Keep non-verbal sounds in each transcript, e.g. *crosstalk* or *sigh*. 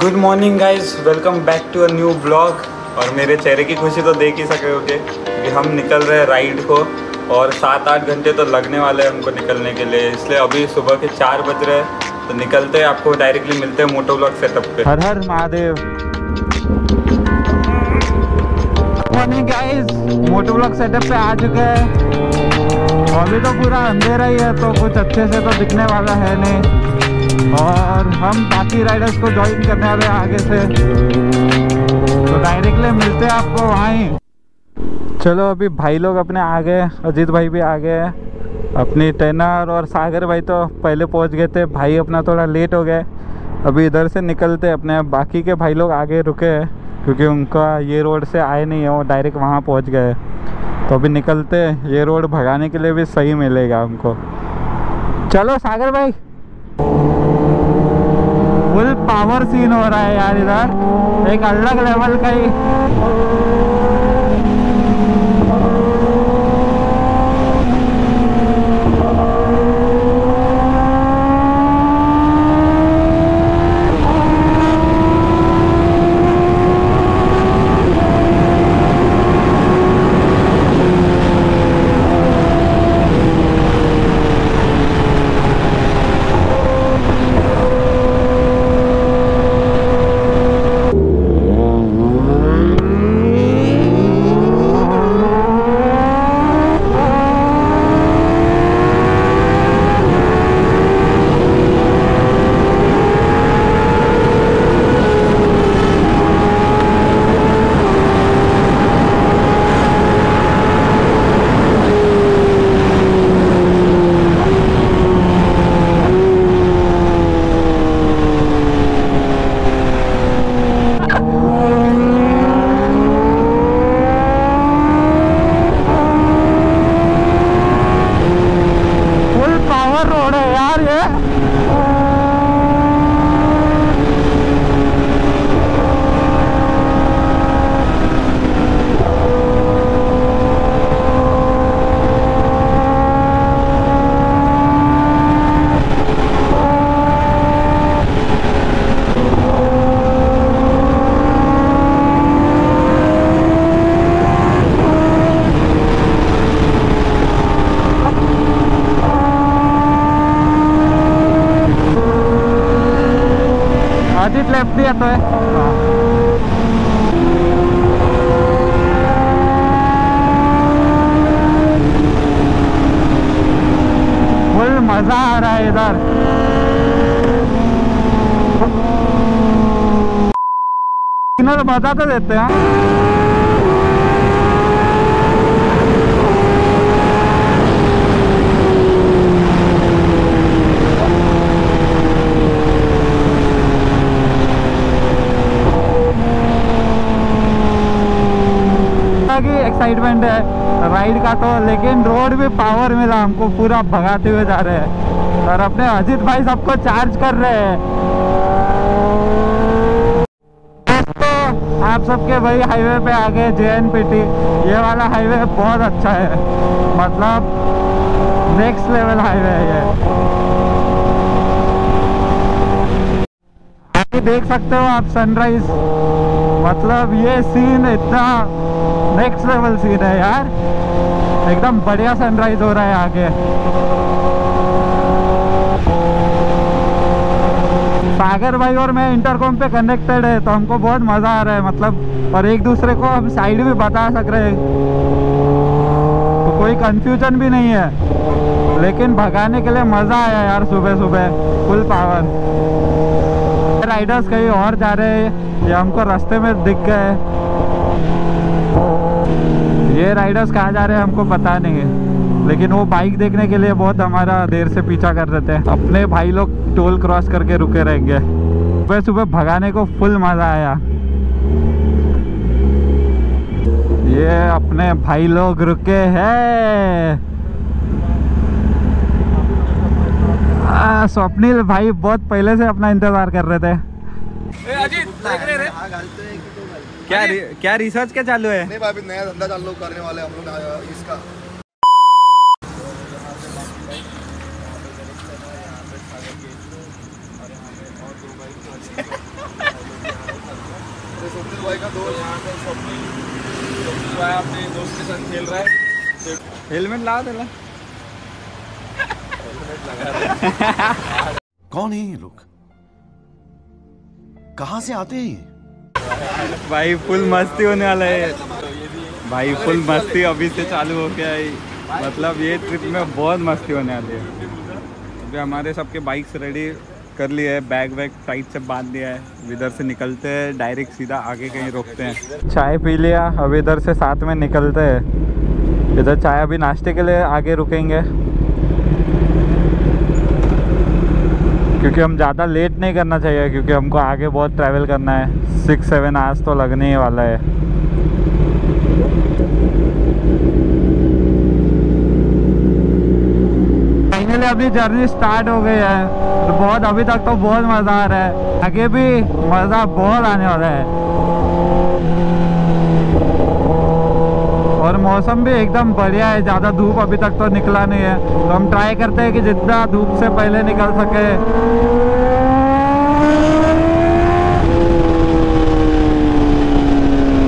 Good morning guys welcome back to a new blog और मेरे चेहरे की खुशी तो देख ही सके होगे क्योंकि हम निकल रहे हैं राइड को। और सात आठ घंटे तो लगने वाले हैं हमको निकलने के लिए। इसलिए अभी सुबह के चार बज रहे हैं। तो निकलते हैं आपको डायरेक्टली मिलते हैं मोटो ब्लॉग सेटअप पे। हर हर Mahadev. Morning guys moto blog setup पे आ चुके हैं। अभी तो पूरा अंधेरा ही है तो कुछ अच्छे से तो दिखने वाला है नहीं। और हम बाकी राइडर्स को ज्वाइन करने वाले आगे से। तो डायरेक्टली मिलते हैं आपको वहाँ। चलो, अभी भाई लोग अपने आ गए अजीत भाई भी आ गए अपनी टेनर और सागर भाई तो पहले पहुँच गए थे। भाई अपना थोड़ा लेट हो गए। अभी इधर से निकलते अपने। बाकी के भाई लोग आगे रुके हैं, क्योंकि उनका ये रोड से आए नहीं है। वो डायरेक्ट वहाँ पहुँच गए तो अभी निकलते ये रोड भगाने के लिए भी सही मिलेगा हमको। चलो सागर भाई। फुल पावर सीन हो रहा है यार इधर। एक अलग लेवल का ही। बता तो देते हैं। एक्साइटमेंट है राइड का तो लेकिन रोड भी पावर मिला हमको, पूरा भगाते हुए जा रहे हैं। और अपने अजीत भाई सबको चार्ज कर रहे हैं दोस्तों आप सबके भाई हाईवे पे आ गए जे एन पी टी ये वाला हाईवे बहुत अच्छा है। मतलब नेक्स्ट लेवल हाईवे है ये। अभी देख सकते हो आप सनराइज मतलब ये सीन इतना नेक्स्ट लेवल सीन है यार। एकदम बढ़िया सनराइज हो रहा है आगे। सागर भाई और मैं इंटरकॉम पे कनेक्टेड है तो हमको बहुत मज़ा आ रहा है मतलब और एक दूसरे को हम साइड भी बता सक रहे हैं। तो कोई कंफ्यूजन भी नहीं है। लेकिन भगाने के लिए मज़ा आया यार सुबह सुबह फुल पावर राइडर्स कहीं और जा रहे हैं, ये हमको रास्ते में दिख गए ये राइडर्स कहाँ जा रहे हैं हमको पता नहीं है। लेकिन वो बाइक देखने के लिए बहुत हमारा देर से पीछा कर रहे थे अपने भाई लोग टोल क्रॉस करके रुके रहेंगे सुबह सुबह भगाने को फुल मज़ा आया। ये अपने भाई लोग रुके हैं। स्वप्निल भाई बहुत पहले से अपना इंतज़ार कर रहे थे। क्या रि, क्या क्या रिसर्च क्या चालू है? नहीं भाई नया धंधा चालू करने वाले हम लोग इसका। भाई का दोस्त। यहाँ पे स्वप्निल है अपने दोस्त के साथ खेल रहा है। हेलमेट ला। देला कौन है ये लोग? कहाँ से आते हैं भाई फुल मस्ती होने वाला है। भाई फुल मस्ती अभी से चालू हो गया है। मतलब ये ट्रिप में बहुत मस्ती होने वाली है। अभी हमारे सबके बाइक्स रेडी कर लिए है बैग वैग साइड से बाँध दिया है। इधर से निकलते हैं डायरेक्ट सीधा आगे कहीं रोकते हैं। चाय पी लिया, अब इधर से साथ में निकलते हैं। इधर चाय अभी नाश्ते के लिए आगे रुकेंगे। क्योंकि हम ज़्यादा लेट नहीं करना चाहिए, क्योंकि हमको आगे बहुत ट्रैवल करना है। सिक्स सेवन आवर्स तो लगने ही वाला है फाइनली अपनी जर्नी स्टार्ट हो गई है। तो बहुत, अभी तक तो बहुत मज़ा आ रहा है। आगे भी मज़ा बहुत आने वाला है। और मौसम भी एकदम बढ़िया है, ज़्यादा धूप अभी तक तो निकला नहीं है। तो हम ट्राई करते हैं कि जितना धूप से पहले निकल सके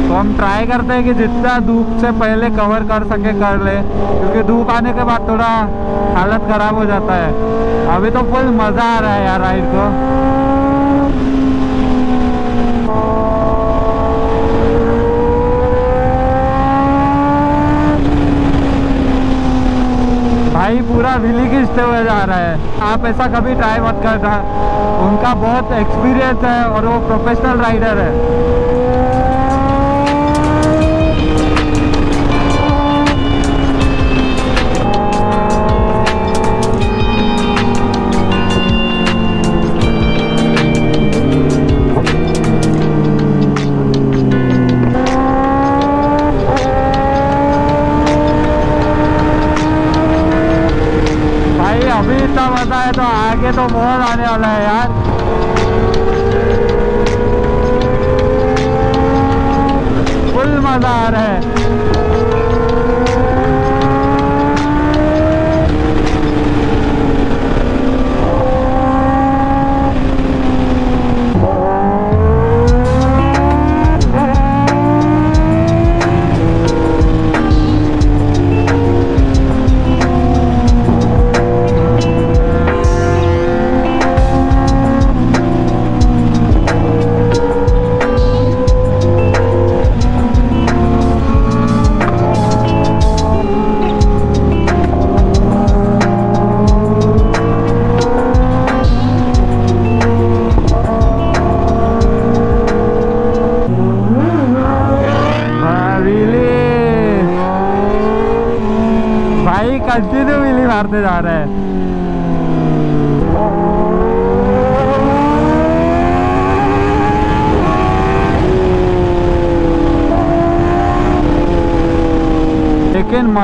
तो हम ट्राई करते हैं कि जितना धूप से पहले कवर कर सके कर ले, क्योंकि धूप आने के बाद थोड़ा हालत ख़राब हो जाता है। अभी तो फुल मज़ा आ रहा है यार राइड को। भाई पूरा विली खींचते हुए जा रहा है। आप ऐसा कभी ट्राई मत करना। उनका बहुत एक्सपीरियंस है और वो प्रोफेशनल राइडर है।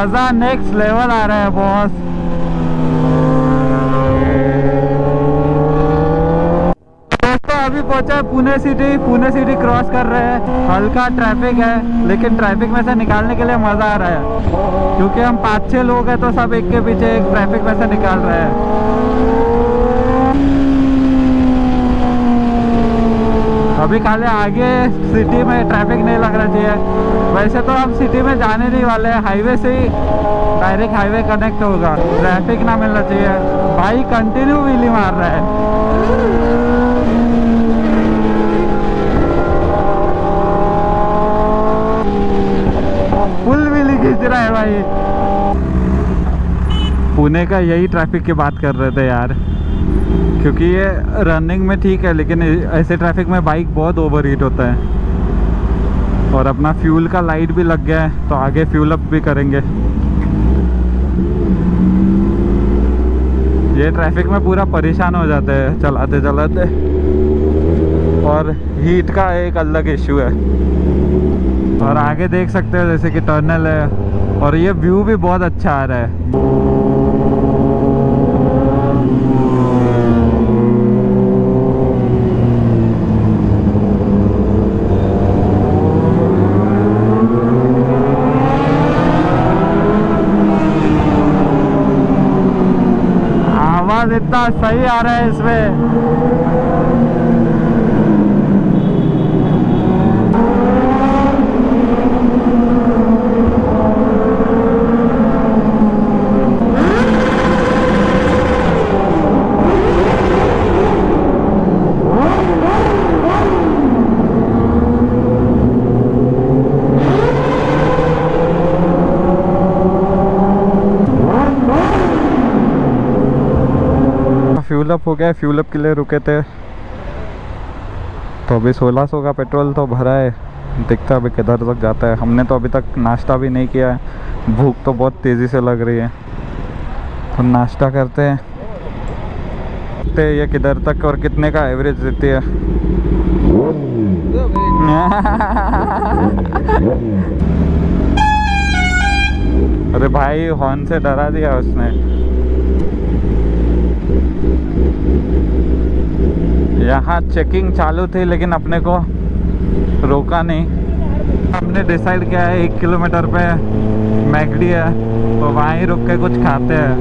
मज़ा नेक्स्ट लेवल आ रहा है बॉस दोस्तों, अभी पहुँचा है Pune city Pune city cross कर रहे हैं. हल्का ट्रैफ़िक है, लेकिन ट्रैफ़िक में से निकालने के लिए मज़ा आ रहा है। क्योंकि हम पाँच छह लोग हैं तो सब एक के पीछे एक ट्रैफ़िक में से निकाल रहे हैं। अभी खाली आगे सिटी में ट्रैफ़िक नहीं लगना चाहिए वैसे तो हम सिटी में जाने नहीं वाले हैं हाईवे से ही डायरेक्ट हाईवे कनेक्ट होगा। ट्रैफ़िक ना मिलना चाहिए। भाई कंटिन्यू व्हीली मार रहा है। फुल व्हीली खींच रहा है भाई। पुणे का यही ट्रैफ़िक की बात कर रहे थे यार। क्योंकि ये रनिंग में ठीक है, लेकिन ऐसे ट्रैफ़िक में बाइक बहुत ओवर हीट होता है। और अपना फ्यूल का लाइट भी लग गया है तो आगे फ्यूल अप भी करेंगे। ये ट्रैफ़िक में पूरा परेशान हो जाते हैं, चलाते चलाते। और हीट का एक अलग इशू है। और आगे देख सकते हो जैसे कि टर्नल है, और ये व्यू भी बहुत अच्छा आ रहा है आवाज़ इतना सही आ रहा है इसमें। अप हो गया फ्यूल अप के लिए रुके थे। तो अभी 1600 का पेट्रोल तो भरा है, दिखता अभी किधर तक जाता है। हमने तो अभी तक नाश्ता भी नहीं किया है, भूख तो बहुत तेज़ी से लग रही है। तो नाश्ता करते हैं। देखते हैं ये किधर तक और कितने का एवरेज देती है। अरे भाई हॉर्न से डरा दिया उसने। यहाँ चेकिंग चालू थी, लेकिन अपने को रोका नहीं। हमने डिसाइड किया है, एक किलोमीटर पे मैकडी है तो वहाँ रुक के कुछ खाते हैं।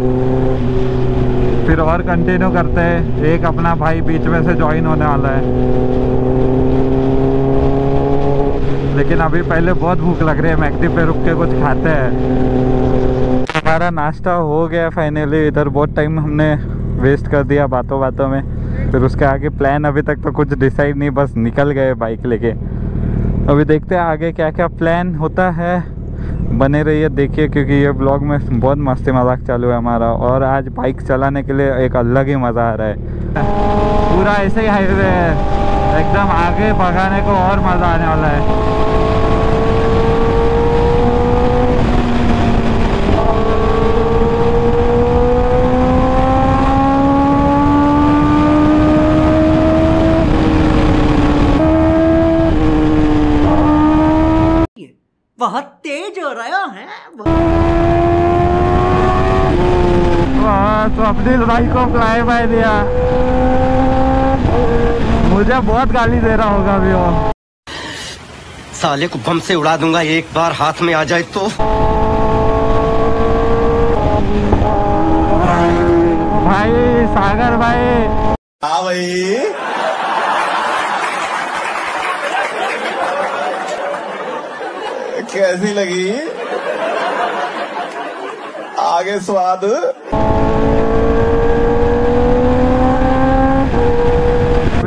फिर और कंटिन्यू करते हैं। एक अपना भाई बीच में से ज्वाइन होने वाला है। लेकिन अभी पहले बहुत भूख लग रही है, मैकडी पे रुक के कुछ खाते हैं। हमारा नाश्ता हो गया फाइनली इधर बहुत टाइम हमने वेस्ट कर दिया बातों बातों में। फिर उसके आगे प्लान अभी तक तो कुछ डिसाइड नहीं, बस निकल गए बाइक लेके। अभी देखते हैं आगे क्या क्या प्लान होता है। बने रहिए, देखिए, क्योंकि ये ब्लॉग में बहुत मस्ती मज़ाक चालू है हमारा और आज बाइक चलाने के लिए एक अलग ही मज़ा आ रहा है। पूरा ऐसे ही हाईवे है। एकदम आगे भगाने को और मज़ा आने वाला है बहुत तेज हो रहा है बस अपनी भाई को फ्लाई बाय दिया। मुझे बहुत गाली दे रहा होगा अभी वो। साले को बम से उड़ा दूँगा एक बार हाथ में आ जाए तो। भाई सागर भाई। हाँ भाई। कैसी लगी? आगे स्वाद।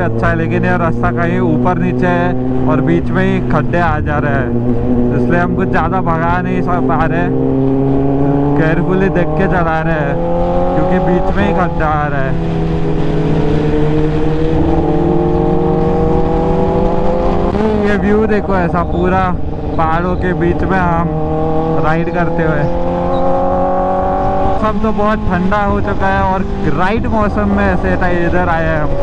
अच्छा है, लेकिन ये रास्ता कहीं ऊपर नीचे है और बीच में ही खड्डे आ जा रहे हैं। इसलिए हम कुछ ज़्यादा भगा नहीं सब पा रहे केयरफुली देख के चला रहे हैं, क्योंकि बीच में ही खड्डा आ रहा है। ये व्यू देखो ऐसा पूरा पहाड़ों के बीच में हम राइड करते हुए। सब तो बहुत ठंडा हो चुका है और राइट मौसम में ऐसे इधर आए है हम।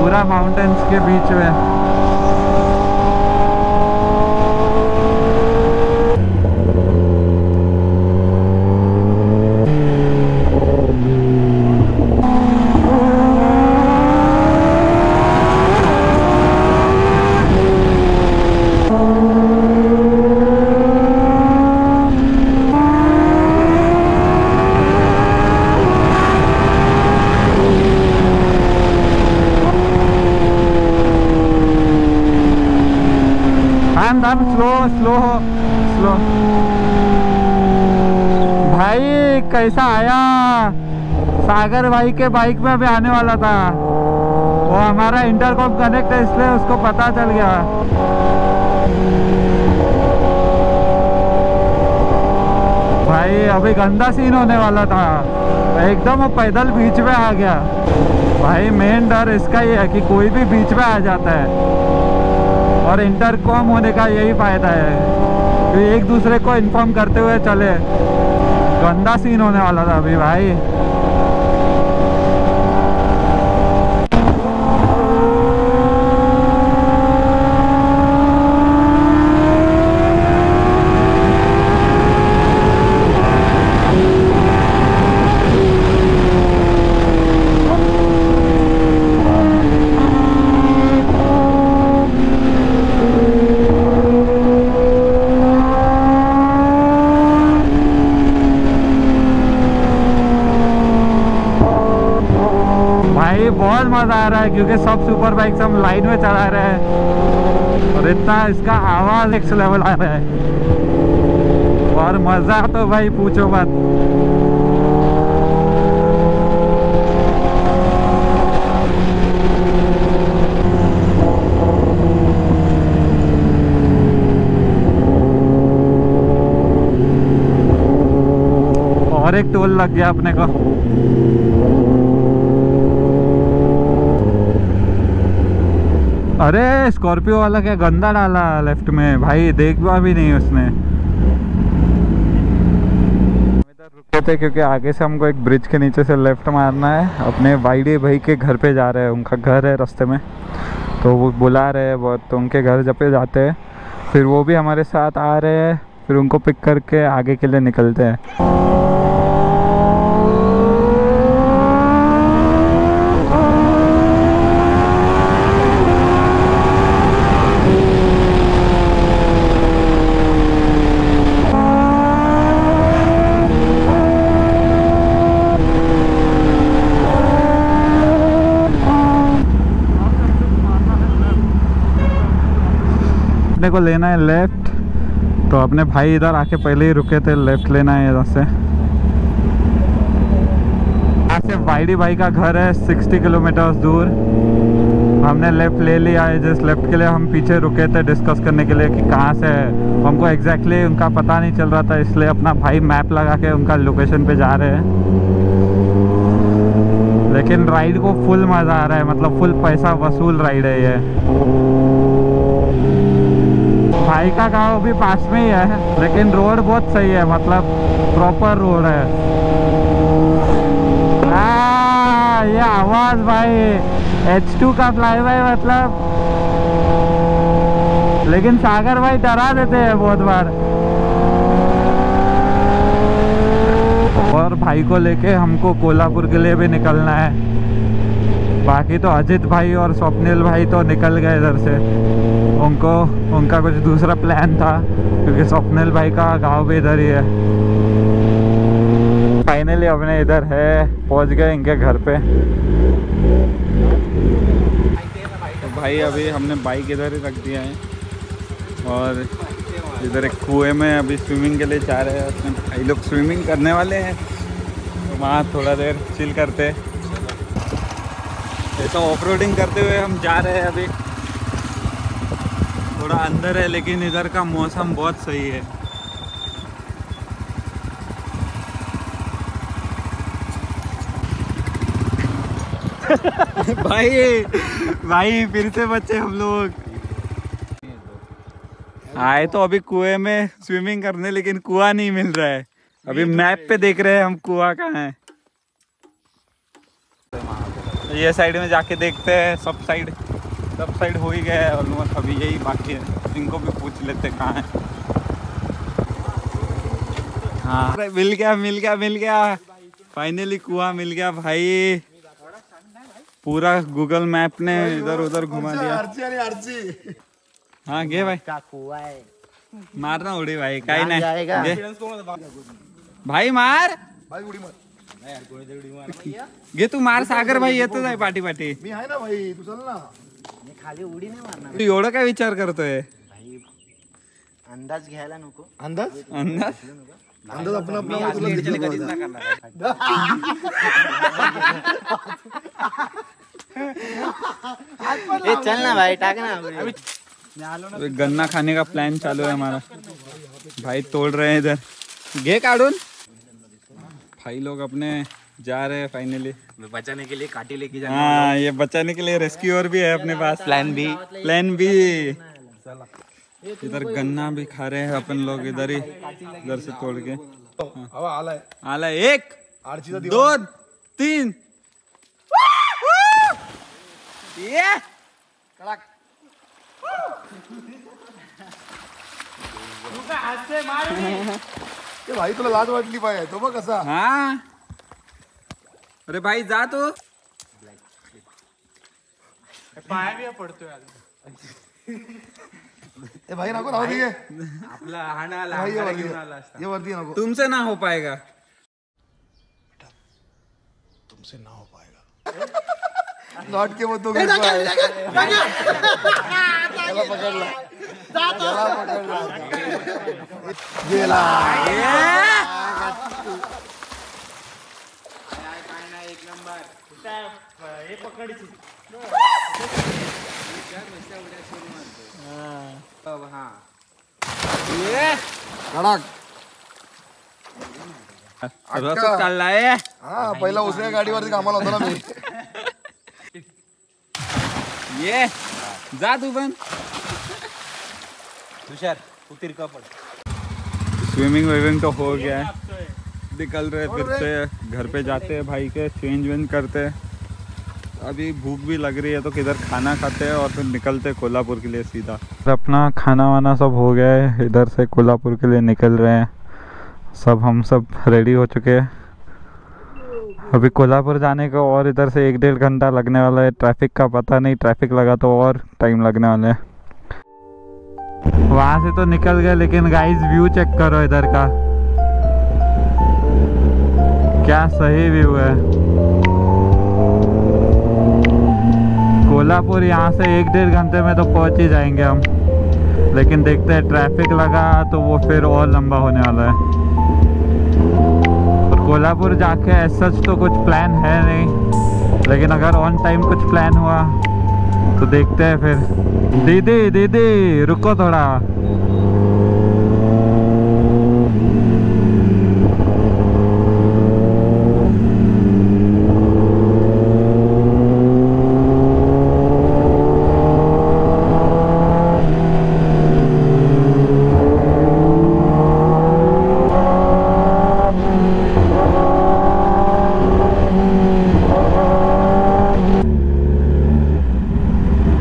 पूरा माउंटेन्स के बीच में ma'am ma'am slow slow slow भाई कैसा आया? सागर भाई के बाइक में भी आने वाला था। वो हमारा इंटरकॉम कनेक्ट है, इसलिए उसको पता चल गया। भाई, अभी गंदा सीन होने वाला था। एकदम वो पैदल बीच में आ गया। भाई मेन डर इसका ही है कि कोई भी बीच में आ जाता है। और इंटरकॉम होने का यही फ़ायदा है। कि एक दूसरे को इन्फॉर्म करते हुए चले। गंदा सीन होने वाला था अभी भाई बहुत मज़ा आ रहा है क्योंकि सब सुपर बाइक्स हम लाइन में चला रहे हैं। और इतना इसका आवाज़ नेक्स्ट लेवल आ रहा है। और मज़ा तो भाई, पूछो मत। और एक टोल लग गया अपने को। अरे, स्कॉर्पियो वाला क्या गंदा डाला लेफ़्ट में? भाई, देखा भी नहीं उसने। थे क्योंकि आगे से हमको एक ब्रिज के नीचे से लेफ़्ट मारना है। अपने वाईडी भाई के घर पे जा रहे हैं। उनका घर है रास्ते में। तो वो बुला रहे हैं बहुत। तो उनके घर जब पे जाते हैं, फिर वो भी हमारे साथ आ रहे हैं। फिर उनको पिक करके आगे के लिए निकलते हैं। को लेना है लेफ़्ट तो अपने भाई इधर आके पहले ही रुके थे लेफ़्ट लेना है इधर से। यहाँ से वाईडी भाई का घर है 60 किलोमीटर दूर। हमने लेफ़्ट ले लिया है, जिस लेफ़्ट के लिए हम पीछे रुके थे डिस्कस करने के लिए कि कहाँ से है। हमको एग्जैक्टली exactly उनका पता नहीं चल रहा था, इसलिए अपना भाई मैप लगा के उनका लोकेशन पे जा रहे हैं। लेकिन राइड को फुल मज़ा आ रहा है मतलब फुल पैसा वसूल राइड है ये। भाई का गाँव भी पास में ही है लेकिन रोड बहुत सही है मतलब प्रॉपर रोड है। आ, ये आवाज़ भाई H2 का फ्लाई बाय मतलब। लेकिन सागर भाई डरा देते हैं बहुत बार। और भाई को लेके हमको कोल्हापुर के लिए भी निकलना है। बाकी तो अजित भाई और स्वप्निल भाई तो निकल गए इधर से। उनको, उनका कुछ दूसरा प्लान था, क्योंकि स्वप्निल भाई का गाँव भी इधर ही है। फाइनली अपने इधर है, पहुँच गए इनके घर पे। तो भाई अभी हमने बाइक इधर ही रख दिया है। और इधर एक कुएँ में अभी स्विमिंग के लिए जा रहे हैं। भाई लोग स्विमिंग करने वाले हैं। तो वहाँ थोड़ा देर चिल करते हैं। ऐसा ऑफ़ रोडिंग करते हुए हम जा रहे हैं अभी। थोड़ा अंदर है लेकिन इधर का मौसम बहुत सही है। *laughs* भाई भाई फिर से बच्चे हम लोग। आए तो अभी कुएँ में स्विमिंग करने लेकिन कुआ नहीं मिल रहा है। अभी मैप पे देख रहे हैं हम कुआ कहाँ है। ये साइड में जाके देखते हैं सब साइड सब साइड हो ही गया है ऑलमोस्ट अभी यही बाकी है। इनको भी पूछ लेते हैं कहाँ है। हाँ। अरे मिल गया मिल गया मिल गया। फाइनली कुआँ मिल गया भाई। पूरा गूगल मैप ने इधर उधर घुमा दिया। हाँ गे भाई। का कुआ मारना उडी भाई काही. नाही घे. भाई मार। घे तू मार सागर भाई येतच आहे पाठी पाठी. मी आहे ना भाई तू चल ना. मी खाली उडी नाही मारणार. तू एवढं काय विचार करतोय? भाई अंदाज घ्यायला नको. अंदाज? अंदाज? अंदाज आपण आपला तुला दिसला ए चल ना भाई टाक ना. गन्ना खाने का प्लान चालू है हमारा? भाई तोड़ रहे हैं इधर. घे काढून. भाई लोग अपने जा रहे हैं फाइनली बचाने के लिए काटी लेके जाना हाँ ये बचाने के लिए रेस्क्यूअर भी है अपने पास। प्लान बी प्लान बी इधर गन्ना भी खा रहे हैं अपन लोग इधर ही इधर से तोड़ के। आला एक दो तीन। ये। *laughs* ते भाई तुला लाज वाटली पाहिजे तो बघ कसा. हाँ. अरे भाई जा तू. ए भाई नको राहू दे आपला हाणा आला भाई ये हाणाला घेऊन आला असता. ये वरती नको. तुमसे ना हो पाएगा. तुमसे ना हो पाएगा. लौट के वो तो पकडला गेला रस चाललाय हा पहिला उसळ्या गाडीवरती कामाला होता ना मी। ये। जा तू पण तुषार तू तिरका पड स्विमिंग विमिंग तो हो गया है। निकल रहे फिर से घर पे जाते हैं भाई के चेंज वेंज करते हैं। अभी भूख भी लग रही है तो किधर खाना खाते हैं और फिर निकलते कोल्हापुर के लिए सीधा। अपना खाना वाना सब हो गया है इधर से कोल्हापुर के लिए निकल रहे हैं। सब हम सब रेडी हो चुके हैं। अभी कोल्हापुर जाने को और इधर से एक डेढ़ घंटा लगने वाला है ट्रैफ़िक का पता नहीं ट्रैफ़िक लगा तो और टाइम लगने वाला है। वहाँ से तो निकल गए, लेकिन गाइस व्यू चेक करो इधर का। क्या सही व्यू है? कोल्हापुर यहाँ से एक डेढ़ घंटे में तो पहुँच ही जाएँगे हम। लेकिन देखते हैं ट्रैफ़िक लगा तो वो फिर और लंबा होने वाला है। और कोल्हापुर जाके सच तो कुछ प्लान है नहीं। लेकिन अगर ऑन टाइम कुछ प्लान हुआ तो देखते हैं फिर। दीदी दीदी रुको थोड़ा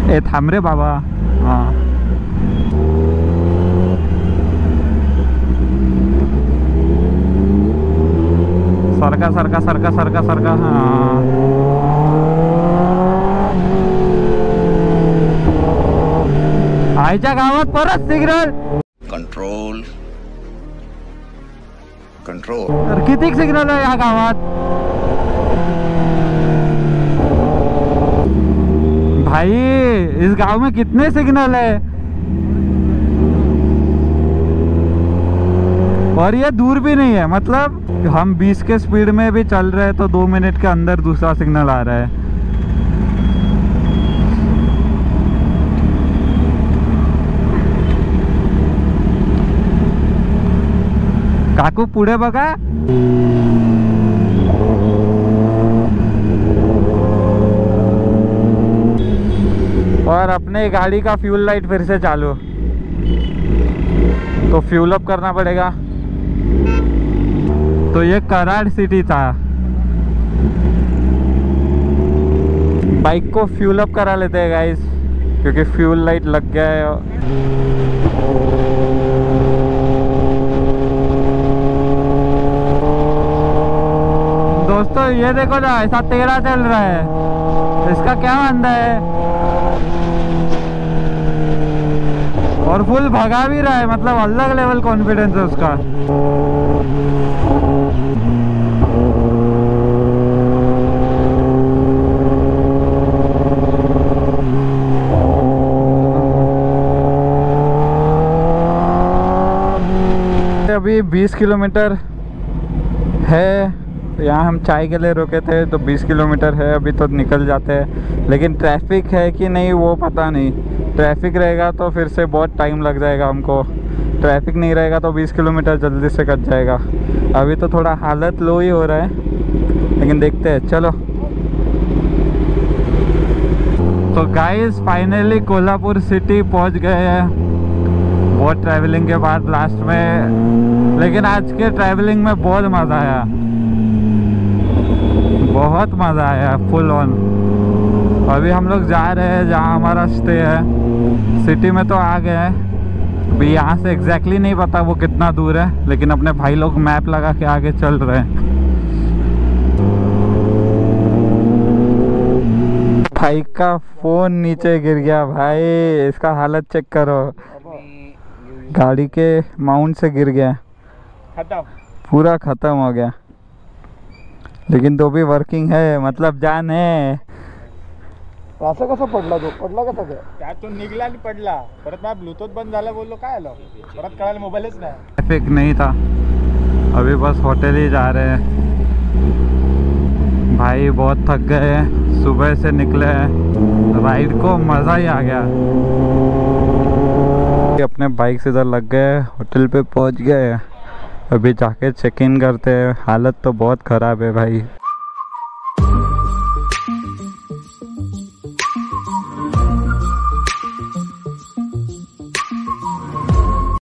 ए थांब रे बाबा. हाँ. सरका सरका सरका सरका सरका हाँ. आईच्या गावात परत सिग्नल. कंट्रोल कंट्रोल तर किती सिग्नल आहे या गावात? भाई, इस गाँव में कितने सिग्नल है? और ये दूर भी नहीं है मतलब हम 20 के स्पीड में भी चल रहे हैं तो दो मिनट के अंदर दूसरा सिग्नल आ रहा है। काकू पुढे बघा और अपने गाड़ी का फ्यूल लाइट फिर से चालू। तो फ्यूल अप करना पड़ेगा। तो ये कराड़ सिटी था। बाइक को फ्यूल अप करा लेते हैं गाइस क्योंकि फ्यूल लाइट लग गया है। दोस्तों, ये देखो ना, ऐसा तेरा चल रहा है। इसका क्या मानना है? और फुल भगा भी रहा है मतलब अलग लेवल कॉन्फिडेंस है उसका। अभी 20 किलोमीटर है, यहाँ हम चाय के लिए रुके थे तो 20 किलोमीटर है, अभी तो निकल जाते हैं। लेकिन ट्रैफ़िक है कि नहीं, वो पता नहीं। ट्रैफ़िक रहेगा तो फिर से बहुत टाइम लग जाएगा हमको। ट्रैफ़िक नहीं रहेगा तो 20 किलोमीटर जल्दी से कट जाएगा। अभी तो थोड़ा हालत लो ही हो रहा है, लेकिन देखते हैं। चलो। तो गाइस फाइनली कोल्हापुर सिटी पहुँच गए हैं। बहुत ट्रैवलिंग के बाद लास्ट में। लेकिन आज के ट्रैवलिंग में बहुत मज़ा आया। बहुत मज़ा आया फुल ऑन अभी हम लोग जा रहे हैं जहाँ हमारा स्टे है। सिटी में तो आ गए हैं। अभी यहाँ से एग्जैक्टली नहीं पता वो कितना दूर है लेकिन अपने भाई लोग मैप लगा के आगे चल रहे हैं। भाई का फ़ोन नीचे गिर गया भाई इसका हालत चेक करो। गाड़ी के माउंट से गिर गया। खत्म। पूरा ख़त्म हो गया। लेकिन तो भी वर्किंग है मतलब जान है। असं कसं पडला तो? पडला कसा काय त्यातून निघला आणि पडला. परत माझा ब्लूटूथ बंद झाला बोललो काय आलं? परत कळायला मोबाईलच नाही. ट्रैफ़िक नहीं था अभी बस होटल ही जा रहे हैं. भाई बहुत थक गए हैं. सुबह से निकले हैं. राइड को मज़ा ही आ गया। अपने बाइक से इधर लग गए होटल पे पहुँच गए अभी जाके चेक इन करते हैं. हालत तो बहुत ख़राब है भाई।